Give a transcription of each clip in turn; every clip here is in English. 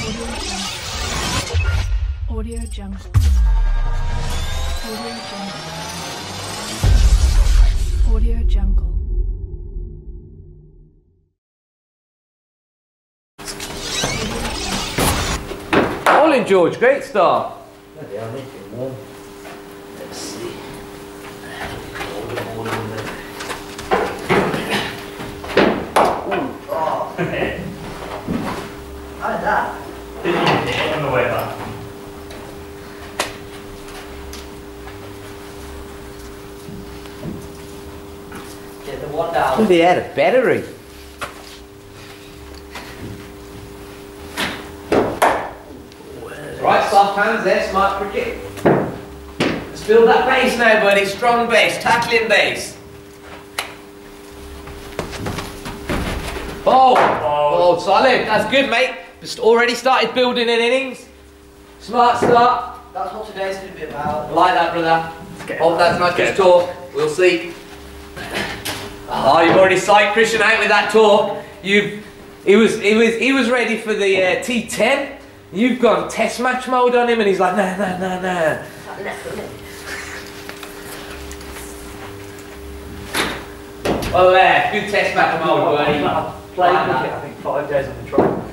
Audio Jungle. Audio Jungle. Audio Jungle. Morning, George. Great start. Bloody hell, it's been warm. Let's see. Hold it, hold it in there. Ooh, oh. How did that? Didn't even hit it on the way back. Get the one down. They had a battery. Right, soft hands there, smart cricket. Let's build that base now, buddy. Strong base, tackling base. Oh, oh, oh, solid. That's good, mate. Just already started building an innings. Smart start. That's what today's going to be about. I like that, brother. Hope that's not just talk. We'll see. Oh, you've already psyched Christian out with that talk. You've he was he was he was ready for the uh, T10. You've gone test match mode on him, and he's like, nah, nah, nah, nah. Well, uh, good test match mode, buddy. I've played Like cricket. I think, five days on the trot.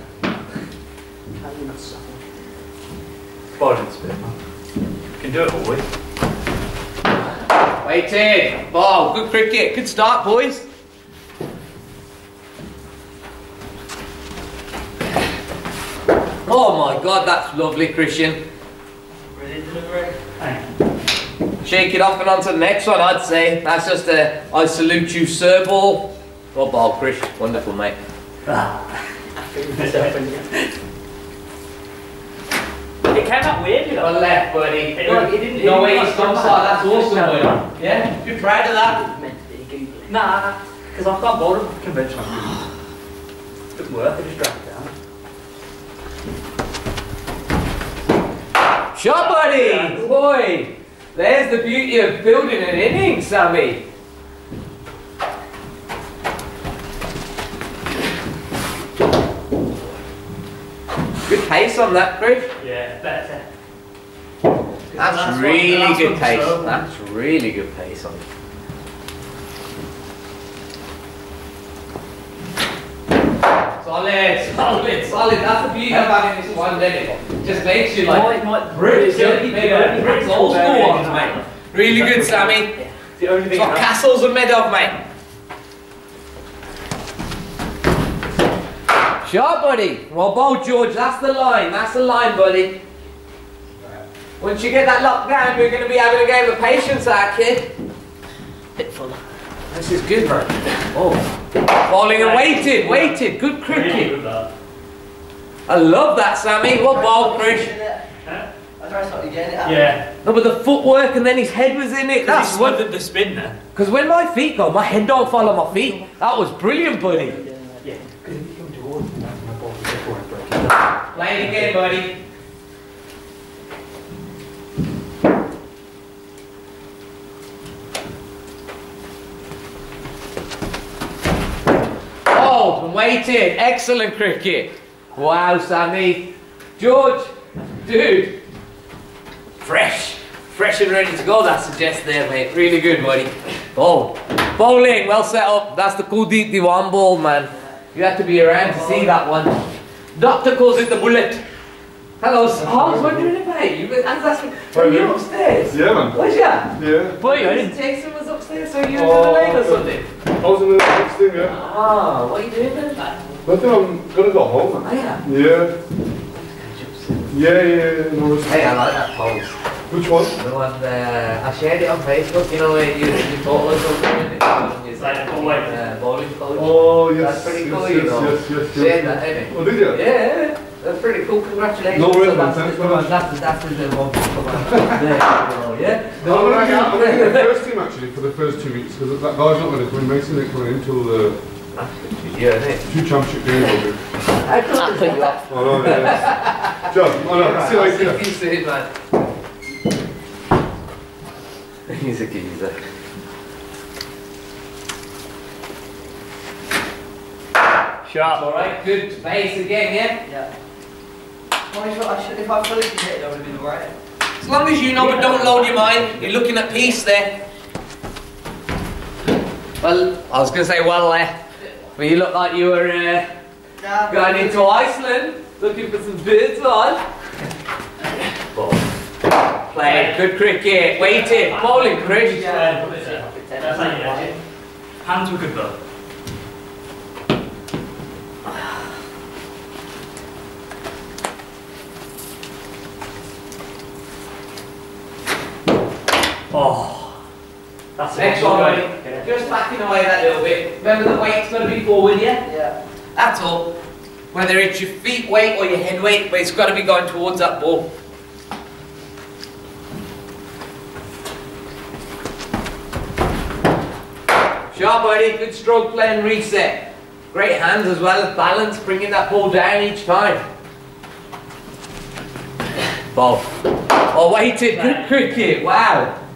How do you not suck? Bowling spin, man. Can do it all week. Waited. Ball. Good cricket. Good start, boys. Oh my God, that's lovely, Christian. Really delivery? Shake it off and on to the next one, I'd say. That's just a I salute you, sir ball. Oh, well ball, Chris. Wonderful, mate. Ah. It came out weird, you know. Well left, buddy. It didn't- it didn't- no way didn't he stumps come out. that. That's awesome, buddy. Yeah, you're proud of that. Meant to be googly. Nah, because I can't bowl them conventional. Didn't work, I just dragged it down. Shot, buddy. Boy, there's the beauty of building an inning, Sammy. Good pace on that, Chris. Yeah, better. That's, That's really that's good pace. so- That's really good pace on. Solid, solid, solid. That's the beauty of having this one leg. Just makes you like Might- might- bricks, yeah, yeah, yeah, bricks, old school ones, mate. Really good, Sammy. The only thing what castles are made of, mate. Sharp, buddy. Well, bowled, George. That's the line. That's the line, buddy. Once you get that locked down, we're going to be having a game of patience, our kid. Bit fuller. This is good, man. Oh. Bowling and waited, waited. Good really cricket. good. I love that, Sammy. What ball, Chris? Huh? I tried to stop you getting. Yeah. No, but the footwork and then his head was in it. That's That's what what. the, the spin there. Because when my feet go, my head don't follow my feet. That was brilliant, buddy. Yeah, it again, buddy. Oh, and waited. Excellent cricket. Wow, Sammy. George, dude. Fresh. Fresh and ready to go, that suggests there, mate. Really good, buddy. Oh, bowling, well set up. That's the Kuldeep Diwan ball, man. You have to be around to see that one. Doctor calls it the bullet. Hello, sir. Oh, I was wondering about you. But I was asking, are you upstairs? Yeah, man. Was ya? Yeah. Boy, I didn't. Jason was upstairs, so you were Oh, in the lane or something. I was in the next thing, yeah. Ah, what are you doing then? Nothing, I'm gonna go home. Oh, yeah. Yeah. Yeah, yeah, yeah. No, Hey, I like that pose. Which one? The one, uh, I shared it on Facebook, you know, where you, you photos of them and it's It's like a bowling. uh, bowling coach. Oh, yes. That's pretty yes, cool, yes, you know. Yes, yes, yes. Shared that, innit? Oh, did you? Yeah, that's pretty cool. Congratulations. No worries, So man. that's Thanks the- very much. That's the, that's the one. Come on. There you go, yeah? I'm gonna, do, gonna do the first team actually for the first two weeks because that guy's not gonna come in. Mason ain't coming in until the That's good for you, isn't it? two championship games be. I could put you off. Oh no, yeah. Joe, oh no, see you I'll later. see you soon, man. He's a geezer. Sharp. Alright, good base again, yeah? Yeah. If I, should, if I fully did it, that would have been alright. As long as you know, but don't load your mind. You're looking at peace there. Well, I was going to say, well, uh, well, you look like you were uh, Nah, going into Iceland, looking for some birds on. Playing good cricket, waiting, bowling, Chris. Yeah. Put this in. That's how you get it. Hands were good though. Oh, that's Next one, buddy. Just backing away that little bit. Remember the weight's got to be forward, yeah? Yeah. That's all. Whether it's your feet weight or your head weight, but it's got to be going towards that ball. Sharp, buddy. Good stroke play and reset. Great hands as well as balance, bringing that ball down each time. Ball. Oh, weighted. Good cricket. Wow.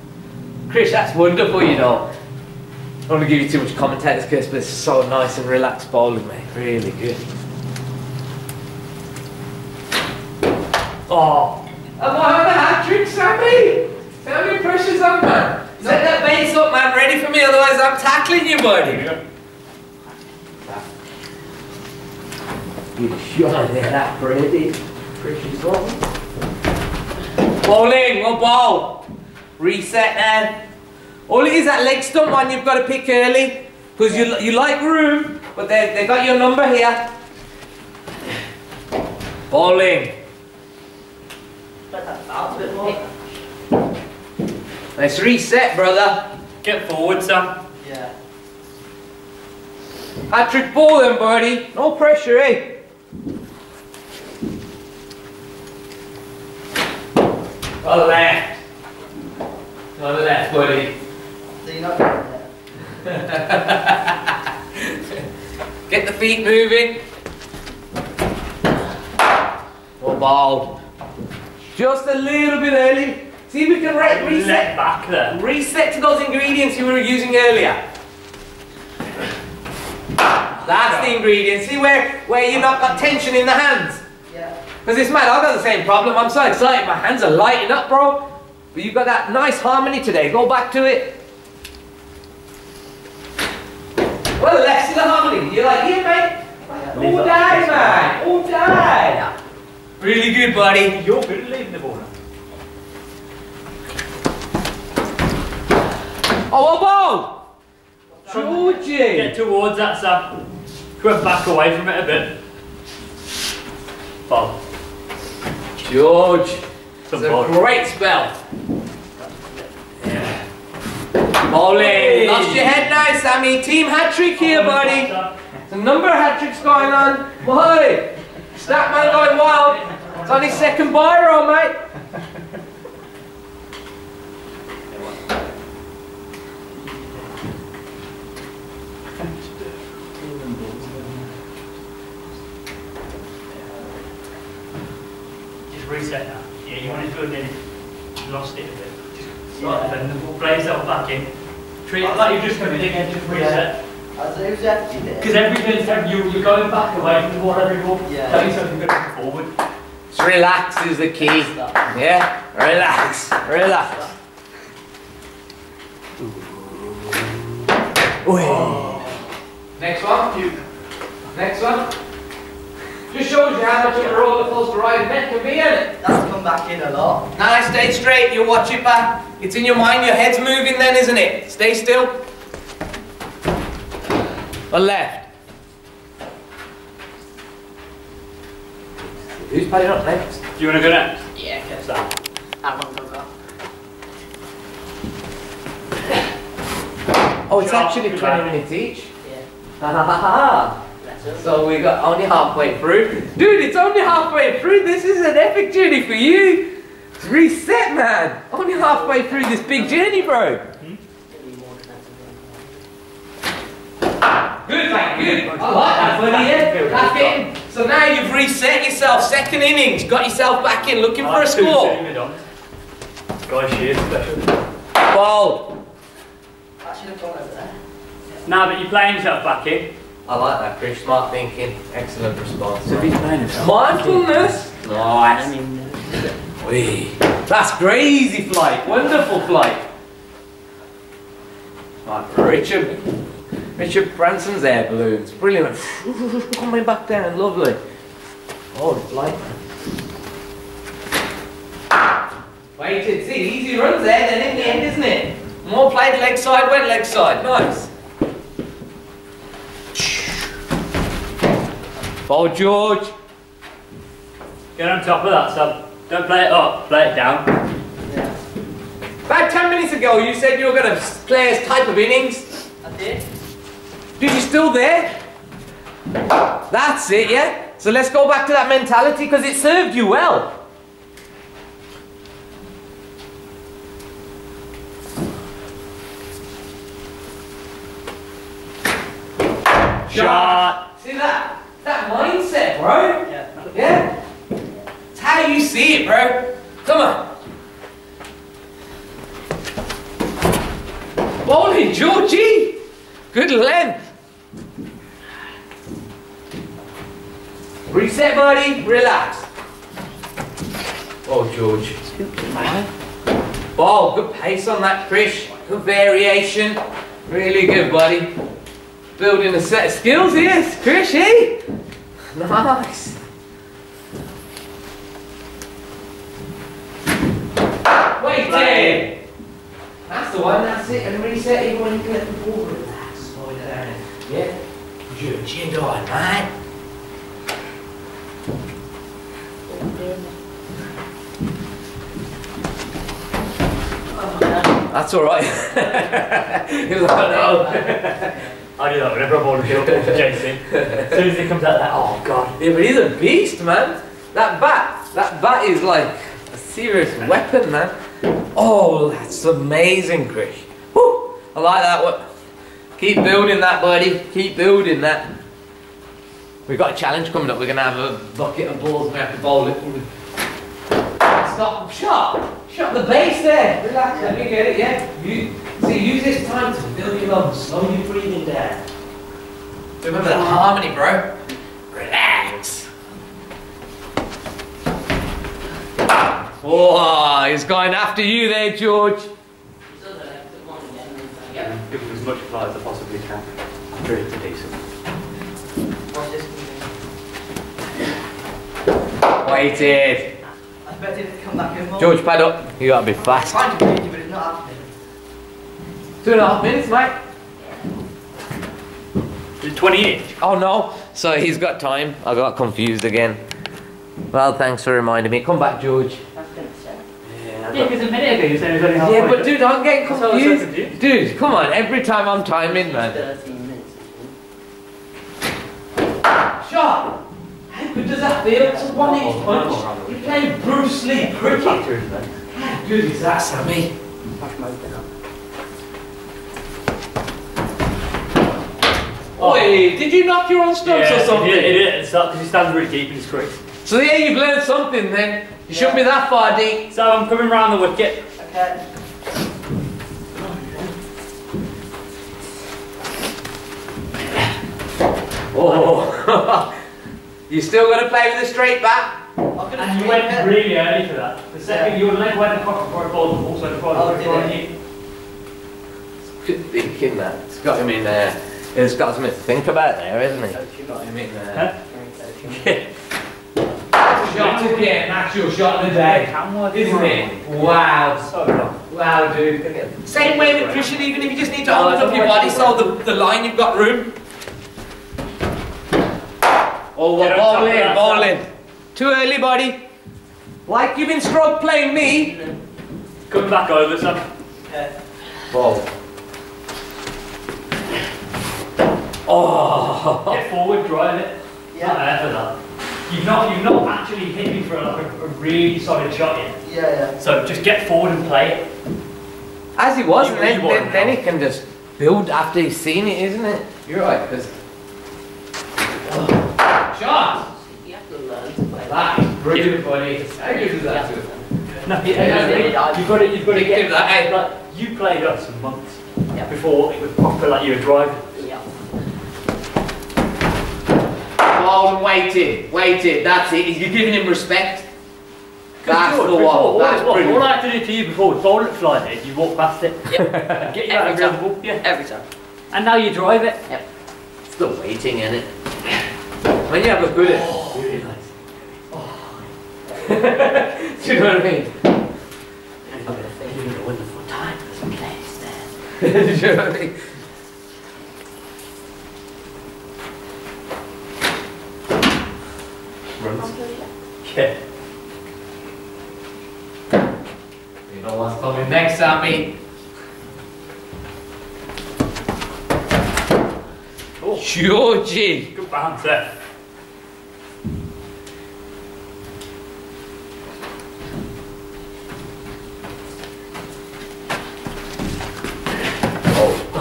Chris, that's wonderful, you know. I don't want to give you too much commentator's curse, but it's so nice and relaxed bowling, mate. Really good. Oh, Am I on a hat trick, Sammy? How many pressure's on, man? Set that base up, man. Ready for me, otherwise I'm tackling you, buddy. Good shot there, that pretty. Pressure's on. Bowling, one ball. Reset now. All it is that leg stump one you've got to pick early. Because you, you like room, but they, they got your number here. Bowling. Let that bounce a bit more. Nice reset, brother. get forward, Sam. Yeah. hat trick ball then, buddy. No pressure, eh? On the left. On the left, buddy. So you're not getting it. Get the feet moving. One ball. Just a little bit early. See if we can re- reset. back there. Reset to those ingredients you were using earlier. That's the ingredient. See where, where you've not got tension in the hands? Yeah. Because it's mad, I've got the same problem. I'm so excited, my hands are lighting up, bro. But you've got that nice harmony today. Go back to it. Well, let's see the harmony. You're like, yeah, mate. All day, man. All day. Really good, buddy. You're good at leaving the ball now. Oh, oh, oh. Georgie. Get towards that, Sam. Go back away from it a bit. Bob. George. Some It's a ball. great spell. Bowling. Lost your head now, Sammy. Team hat trick here, oh, buddy. There's a number of hat tricks going on. Boy, Statman going wild. It's on his second biro, mate. Just reset now. Yeah, you want it good, then you lost it a bit. Just start defending the ball, play yourself back in. Treat it like you've just come in again, just reset. As it was empty there. Because everything's you, you're going back away from the ball every ball. Yeah. Tell yourself you're going to move forward. Just relax is the key. Yeah? Relax. Relax. Next one. Next one. Just shows you how much of a roller coaster ride meant to be, innit? That's come back in a lot. Now stay straight, you watch it back. It's in your mind, your head's moving then, isn't it? Stay still. Or left. Who's playing up next? Do you want to go next? Yeah, okay. Sam. I want to go. Oh, it's Sure, actually good 20 minutes each. Yeah. Ha ha ha ha. That's it. So we got only halfway through. Dude, it's only halfway through. This is an epic journey for you. Reset, man. Only halfway through this big journey, bro. Good, mate, good. I like that, buddy. Yeah, that's it. So now you've reset yourself. Second innings, got yourself back in, looking for a score. sitting. Guys, she is special. Ball. Actually, have gone over there. Now that you're playing yourself back in, I like that, Chris. Smart thinking. Excellent response. playing himself. Mindfulness. Nice. Wee. That's crazy flight. Wonderful flight. Right, Richard. Richard Branson's air balloons. Brilliant. Coming back down. Lovely. Oh, the flight. Waited. See, easy runs there then in the end, isn't it? More played leg side, went leg side. Nice. Ball George. Get on top of that, son. Don't play it up, play it down. About 10 minutes ago, you said you were going to play this type of innings. I did. Dude, you still there? That's it, yeah? So let's go back to that mentality because it served you well. Shot. See that? That mindset, bro. Yeah. Yeah? It's how you see it, bro. Come on. Bowling, Georgie. Good length. Reset, buddy. Relax. Oh, George. Ball, good pace on that, Krish. Good variation. Really good, buddy. Building a set of skills here, Krish, eh? Nice. Waiting. That's the one, that's it. And reset even when you let the ball relax. Slow it down. Yeah? Good, chin on, man. That's alright. he was like, no. I do that whenever I bowl a field ball for Jason. As soon as he comes out like, oh god. Yeah, but he's a beast, man. That bat, that bat is like a serious weapon, man. Oh, that's amazing, Krish. Woo! I like that one. Keep building that, buddy. Keep building that. We've got a challenge coming up. We're gonna have a bucket of balls and we have to bowl it. Stop. Shot. Shot the base there. Relax. Let me get it. Yeah. You see. Use this time to build your lungs. Slowly breathing down. Remember the harmony, bro. Relax. Oh, he's going after you there, George. Give him as much flight as I possibly can. Pretty decent. Waited. I expected it to come back in more. George, pad up. You gotta be fast. Trying to beat you, but it's not happening. Two and a half minutes, mate. Is it 20 inch? Oh no. So he's got time. I got confused again. Well, thanks for reminding me. Come back, George. I was gonna say. Yeah, because a minute ago you said it was only halfway. Yeah, but dude, I'm getting That's what so confused. confused. Dude, come on. Every time I'm timing, man. 13 minutes. Shot. How good does that feel? It's a one inch punch. You're playing Bruce Lee cricket. How good is that, Sammy? Much more. Oi, did you knock your own stumps Yeah, or something? It did, it did. Because he stands really deep in his crease. So yeah, you've learned something then. You shouldn't be that far deep. So I'm coming round the wicket. Okay. Oh, you still got to play with a straight bat? And you went it. really early for that. The second your leg went across before it ball, also before Oh, it did before it? it hit. Good thinking that. It's got him in there. It's got something to think about there, isn't it? Coaching. Got him in there. Huh? Coaching. Shot again, actual shot of the day, isn't it? Wow. So. Wow, dude. Same way with Christian, even if you just need to oh, open up your body so the, the line you've got room. Oh, we're Get on bowling, bowling. Too early, buddy. Like you've been stroke playing me. Come back over, son. Okay. Ball. Oh. Get forward, drive it. Yeah. Not there for that. You've not, you've not actually hit me for like a, a really solid shot yet. Yeah, yeah. So just get forward and play it. As he was, You and then, then, then he can just build after he's seen it, isn't it? You're right, because. Oh. Shot! You have to learn to play That is brilliant, buddy. How good is that? No, Yeah, yeah. you've got to, you've got to get that, hey. Like you played us for months Yeah. before it was proper, like you were driving. Yeah. Ball and waited, waited. That's it. You're giving him respect. That's George, the one. All, That's brilliant. all I have to do to you before was bowl it flying it, you walk past it. Yep. Get you out of Every the time. ball, yeah. Every time. And now you drive it. Yep. It's the waiting in it. When you have a bullet, you realise. Do you know what I mean? I'm gonna think you're a wonderful time. There's a place there. Do you know what I mean? Yeah. You know what's coming next, Sammy? Oh. Georgie! Good bounce there.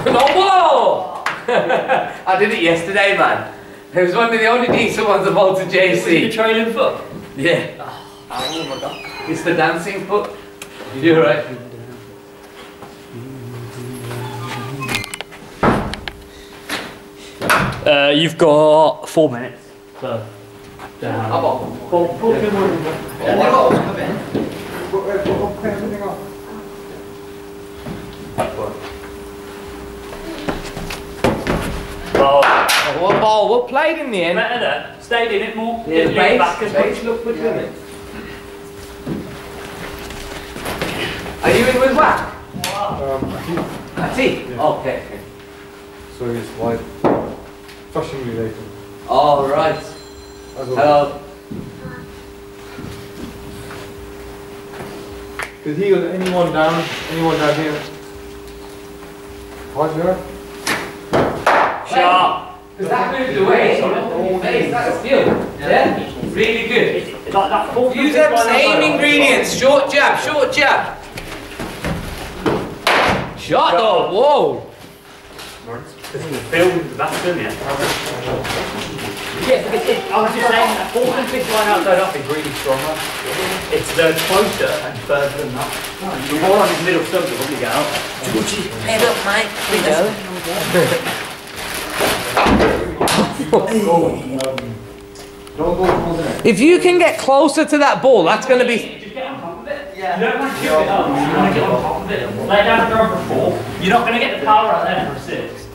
No ball! I did it yesterday, man. It was one of the only decent ones of all to Was it the JC. trailing foot? Yeah. Oh my god. It's the dancing foot. You're right. Uh, you've got four minutes. So. How about? Pull, pull two more. Well, Oh, what ball? What played in the end? better there. Stayed in it more. Yeah, Didn't the base, back as base looked good, didn't it? Are you in with whack? Um, I think That's it. Yeah. Okay. so. It's like fashion related. All right. As well. Hello. Did he got anyone down? Anyone down here? Five zero. Sharp. Because that moved away. Oh, face. That's skill. Yeah. Really good. It's that Use them same ingredients. Short jab. Short jab. Shot though. Whoa. Because it's filled with the back, doesn't it? Yeah, because it, I was just saying that fourth and fifth line outside off is really stronger. It's the closer and further than that. The more on his middle stump, the probably get out. Georgie, head up, mate. Please. Don't go towards the net. If you can get closer to that ball, that's going to be. Just get on top of it. You don't want to chip it up, you want to get on top of it. Lay down the drum for four. You're not going to get the power out there for six.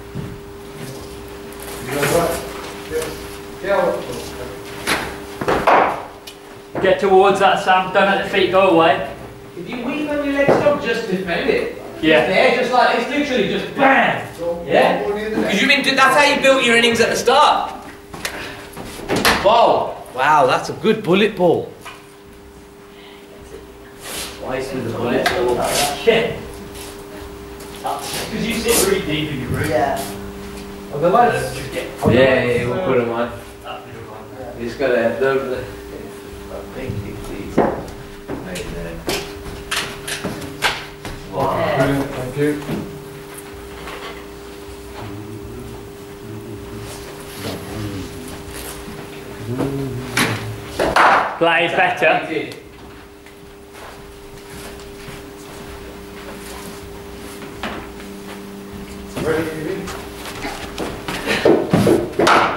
Get towards that, Sam. Don't let the feet go away. If you weave on your legs, don't just defend it. Yeah. They're just like, it's literally just bam. Yeah? Because you mean, that's how you built your innings at the start. Ball. Wow, that's a good bullet ball. Twice with the bullet ball. Yeah. Because you sit really deep in your room. Yeah. Are the lights? Yeah, yeah, yeah, we'll put them on. Uh, that middle. You just gotta have the. the Thank you, please. Right there. Brilliant, thank you. Play better. Thank you.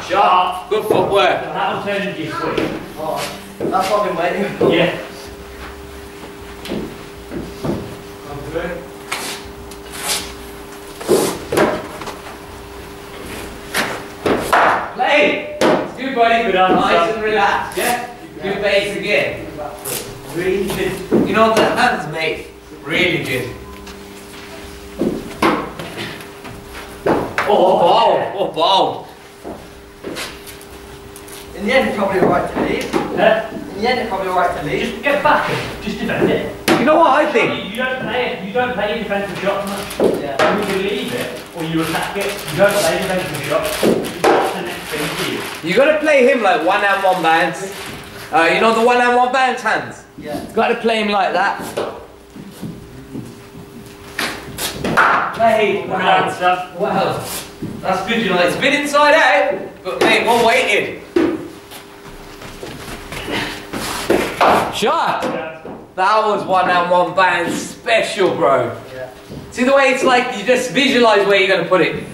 Sharp. Good footwork. That'll turn into your swing. Oh, that's what I've been waiting for. Yeah. Play. It's good, buddy. Good answer. Nice and relaxed. Yeah. Good base again. Really good. You know the hands, mate. Really good. Oh, ball. Oh, ball. In the end, it's probably alright to leave. Uh, In the end, it's probably alright to leave. just get back just defend it. You know what I think? You don't play it. You don't play defensive shots much. Yeah. You leave it or you attack it, you don't play defensive shots. You. You gotta play him like one hand, one bounce. Uh, you know the one hand, one bounce hands? Yeah. Gotta play him like that. Play. Good Wow. answer. Wow. That's good, you know. It's been inside out, but mate, well weighted. Shot. Good answer. That was one hand, one bounce special, bro. Yeah. See the way it's like you just visualize where you're gonna put it.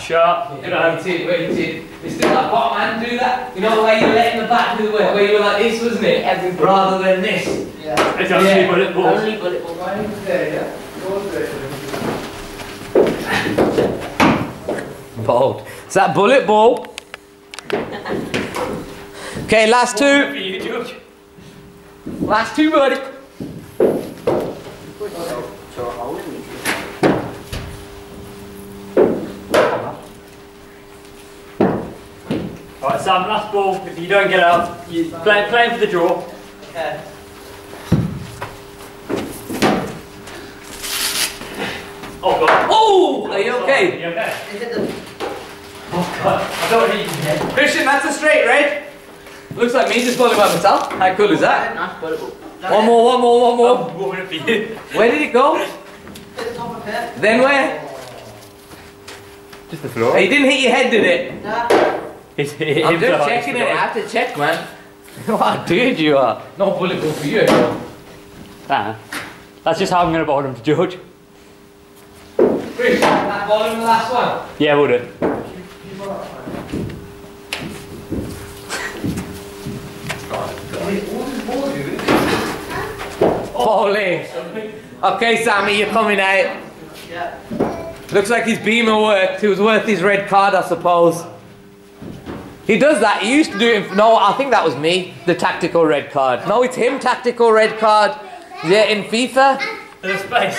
Sharp. Good eye. Waited, waited. It's still like bottom hand do that. You know the way you're letting the back do the work, where you were like this, wasn't it? Rather than this. Yeah. It's only Yeah. bullet balls. Only bullet balls. Bold. Is that bullet ball? Okay, last For two. you, George. Last two, buddy. Sam, last ball. If you don't get out, you play, playing for the draw. Oh god. Oh, are you okay? You okay? Oh god. I don't need you yet. Christian, that's a straight right? Looks like me just bowling by myself. How cool is that? One more, one more, one more. I'm warming up for you. Where did it go? Then where? Just the floor. Hey, you didn't hit your head, did it? It's I'm just checking it. I have to check, man. what dude you are. No bullet ball for you. Ah, that's just how I'm going to bowl him to George. Christian, that ball in the last one. Yeah, we'll do. Bowling. Okay, Sammy, you're coming out. Yeah. Looks like his beamer worked. It was worth his red card, I suppose. He does that. He used to do it. No, I think that was me. The tactical red card. No, it's him. Tactical red card. Yeah, in FIFA. There's space.